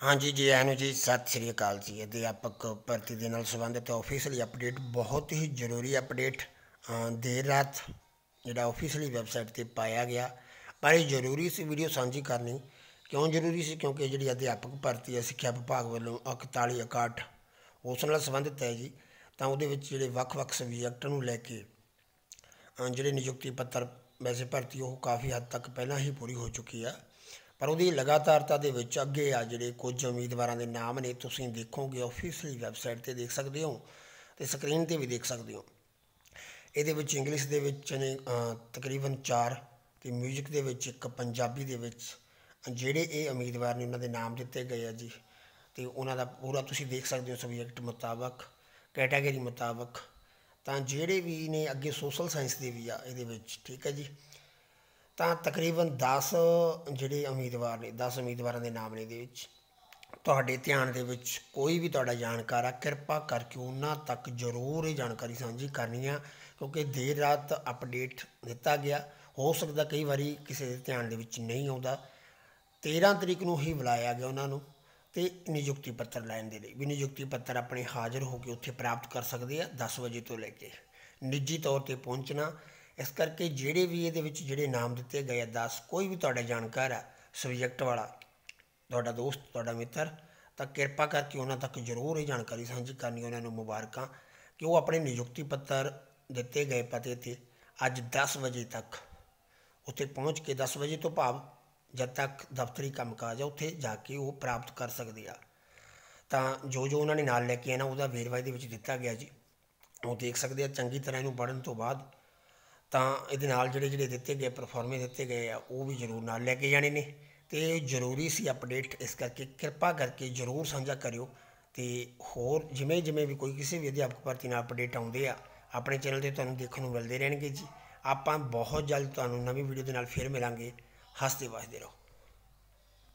ਹਾਂਜੀ ਜੀ ਆਇਆਂ ਨੂੰ ਜੀ, ਸਤਿ ਸ੍ਰੀ ਅਕਾਲ ਜੀ। ਅਧਿਆਪਕ ਭਰਤੀ ਦੇ ਨਾਲ ਸੰਬੰਧਿਤ ਆਫੀਸ਼ੀਅਲੀ ਅਪਡੇਟ ਬਹੁਤ ਹੀ ਜ਼ਰੂਰੀ ਅਪਡੇਟ ਦੇਰ ਰਾਤ ਜਿਹੜਾ ਆਫੀਸ਼ੀਅਲੀ ਵੈਬਸਾਈਟ ਤੇ ਪਾਇਆ ਗਿਆ। ਪਰ ਇਹ ਜ਼ਰੂਰੀ ਸੀ, ਵੀਡੀਓ ਸਾਂਝੀ ਕਰਨੀ। ਕਿਉਂ ਜ਼ਰੂਰੀ ਸੀ? ਕਿਉਂਕਿ ਜਿਹੜੀ ਅਧਿਆਪਕ ਭਰਤੀ ਹੈ, ਸਿੱਖਿਆ ਵਿਭਾਗ ਵੱਲੋਂ 41 61 ਉਸ ਨਾਲ ਸੰਬੰਧਿਤ ਹੈ ਜੀ। ਤਾਂ ਉਹਦੇ ਵਿੱਚ ਜਿਹੜੇ ਵੱਖ-ਵੱਖ ਸਬਜੈਕਟ ਨੂੰ ਲੈ ਕੇ ਜਿਹੜੇ ਨਿਯੁਕਤੀ ਪੱਤਰ ਵੈਸੇ ਭਰਤੀ, ਉਹ ਕਾਫੀ ਹੱਦ ਤੱਕ ਪਹਿਲਾਂ ਹੀ ਪੂਰੀ ਹੋ ਚੁੱਕੀ ਆ। ਪਰ ਉਹਦੀ ਲਗਾਤਾਰਤਾ ਦੇ ਵਿੱਚ ਅੱਗੇ ਆ ਜਿਹੜੇ ਕੁਝ ਉਮੀਦਵਾਰਾਂ ਦੇ ਨਾਮ ਨੇ, ਤੁਸੀਂ ਦੇਖੋਗੇ ਆਫੀਸ਼ੀਅਲੀ ਵੈਬਸਾਈਟ ਤੇ ਦੇਖ ਸਕਦੇ ਹੋ ਤੇ ਸਕਰੀਨ ਤੇ ਵੀ ਦੇਖ ਸਕਦੇ ਹੋ। ਇਹਦੇ ਵਿੱਚ ਇੰਗਲਿਸ਼ ਦੇ ਵਿੱਚ ਨੇ ਤਕਰੀਬਨ 4 ਤੇ 뮤직 ਦੇ ਵਿੱਚ ਇੱਕ, ਪੰਜਾਬੀ ਦੇ ਵਿੱਚ। ਜਿਹੜੇ ਇਹ ਉਮੀਦਵਾਰ ਨੇ ਉਹਨਾਂ ਦੇ ਨਾਮ ਦਿੱਤੇ ਗਏ ਆ ਜੀ ਤੇ ਉਹਨਾਂ ਦਾ ਪੂਰਾ ਤੁਸੀਂ ਦੇਖ ਸਕਦੇ ਹੋ ਸਬਜੈਕਟ ਮੁਤਾਬਕ ਕੈਟਾਗਰੀ ਮੁਤਾਬਕ। ਤਾਂ ਜਿਹੜੇ ਵੀ ਨੇ ਅੱਗੇ ਸੋਸ਼ਲ ਸਾਇੰਸ ਦੇ ਵੀ ਆ ਇਹਦੇ ਵਿੱਚ, ਠੀਕ ਹੈ ਜੀ। ਤਾਂ ਤਕਰੀਬਨ 10 ਜਿਹੜੇ ਉਮੀਦਵਾਰ ਨੇ 10 ਉਮੀਦਵਾਰਾਂ ਦੇ ਨਾਮ ਨੇ ਦੇ ਵਿੱਚ। ਤੁਹਾਡੇ ਧਿਆਨ ਦੇ ਵਿੱਚ ਕੋਈ ਵੀ ਤੁਹਾਡਾ ਜਾਣਕਾਰ ਆ, ਕਿਰਪਾ ਕਰਕੇ ਉਹਨਾਂ ਤੱਕ ਜ਼ਰੂਰ ਇਹ ਜਾਣਕਾਰੀ ਸਾਂਝੀ ਕਰਨੀ ਆ, ਕਿਉਂਕਿ ਦੇਰ ਰਾਤ ਅਪਡੇਟ ਦਿੱਤਾ ਗਿਆ। ਹੋ ਸਕਦਾ ਕਈ ਵਾਰੀ ਕਿਸੇ ਦੇ ਧਿਆਨ ਦੇ ਵਿੱਚ ਨਹੀਂ ਆਉਂਦਾ। 13 ਤਰੀਕ ਨੂੰ ਹੀ ਬੁਲਾਇਆ ਗਿਆ ਉਹਨਾਂ ਨੂੰ ਤੇ ਨਿਯੁਕਤੀ ਪੱਤਰ ਲੈਣ ਦੇ ਲਈ। ਵੀ ਨਿਯੁਕਤੀ ਪੱਤਰ ਆਪਣੇ ਹਾਜ਼ਰ ਹੋ ਕੇ ਉੱਥੇ ਪ੍ਰਾਪਤ ਕਰ ਸਕਦੇ ਆ 10 ਵਜੇ ਤੋਂ ਲੈ ਕੇ। ਨਿੱਜੀ ਤੌਰ ਤੇ ਪਹੁੰਚਣਾ ਇਸ ਕਰਕੇ ਜਿਹੜੇ ਵੀ ਇਹਦੇ ਵਿੱਚ ਜਿਹੜੇ ਨਾਮ ਦਿੱਤੇ ਗਏ ਆ 10 ਕੋਈ ਵੀ ਤੁਹਾਡਾ ਜਾਣਕਾਰ ਆ ਸਬਜੈਕਟ ਵਾਲਾ, ਤੁਹਾਡਾ ਦੋਸਤ, ਤੁਹਾਡਾ ਮਿੱਤਰ, ਤਾਂ ਕਿਰਪਾ ਕਰਕੇ ਉਹਨਾਂ ਤੱਕ ਜ਼ਰੂਰ ਇਹ ਜਾਣਕਾਰੀ ਸਾਂਝੀ ਕਰਨੀ, ਉਹਨਾਂ ਨੂੰ ਮੁਬਾਰਕਾਂ ਕਿ ਉਹ ਆਪਣੇ ਨਿਯੁਕਤੀ ਪੱਤਰ ਦਿੱਤੇ ਗਏ ਪਤੇ ਤੇ ਅੱਜ 10 ਵਜੇ ਤੱਕ, ਉੱਥੇ ਪਹੁੰਚ ਕੇ 10 ਵਜੇ ਤੋਂ ਭਾਵ ਜਦ ਤੱਕ ਦਫ਼ਤਰੀ ਕੰਮਕਾਜ ਆ, ਉੱਥੇ ਜਾ ਕੇ ਉਹ ਪ੍ਰਾਪਤ ਕਰ ਸਕਦੇ ਆ। ਤਾਂ ਜੋ ਜੋ ਉਹਨਾਂ ਨੇ ਨਾਲ ਲੈ ਕੇ ਆਣਾ ਉਹਦਾ ਵੇਰਵਾ ਦੇ ਵਿੱਚ ਦਿੱਤਾ ਗਿਆ ਜੀ। ਉਹ ਦੇਖ ਸਕਦੇ ਆ, ਚੰਗੀ ਤਰ੍ਹਾਂ ਇਹਨੂੰ ਪੜਨ ਤੋਂ ਬਾਅਦ ਤਾਂ ਇਹਦੇ ਨਾਲ ਜਿਹੜੇ ਜਿਹੜੇ ਦਿੱਤੇ ਗਏ ਪਰਫਾਰਮੇ ਦਿੱਤੇ ਗਏ ਆ, ਉਹ ਵੀ ਜ਼ਰੂਰ ਨਾਲ ਲੈ ਕੇ ਜਾਣੇ ਨੇ। ਤੇ ਜ਼ਰੂਰੀ ਸੀ ਅਪਡੇਟ ਇਸ ਕਰਕੇ ਕਿਰਪਾ ਕਰਕੇ ਜ਼ਰੂਰ ਸਾਂਝਾ ਕਰਿਓ। ਤੇ ਹੋਰ ਜਿਵੇਂ ਜਿਵੇਂ ਵੀ ਕੋਈ ਕਿਸੇ ਵੀ ਅਧਿਆਪਕ ਭਰਤੀ ਨਾਲ ਅਪਡੇਟ ਆਉਂਦੇ ਆ, ਆਪਣੇ ਚੈਨਲ ਤੇ ਤੁਹਾਨੂੰ ਦੇਖਣ ਨੂੰ ਮਿਲਦੇ ਰਹਿਣਗੇ ਜੀ। ਆਪਾਂ ਬਹੁਤ ਜਲਦ ਤੁਹਾਨੂੰ ਨਵੀਂ ਵੀਡੀਓ ਦੇ ਨਾਲ ਫੇਰ ਮਿਲਾਂਗੇ। ਹੱਸਦੇ ਵਸਦੇ ਰਹੋ।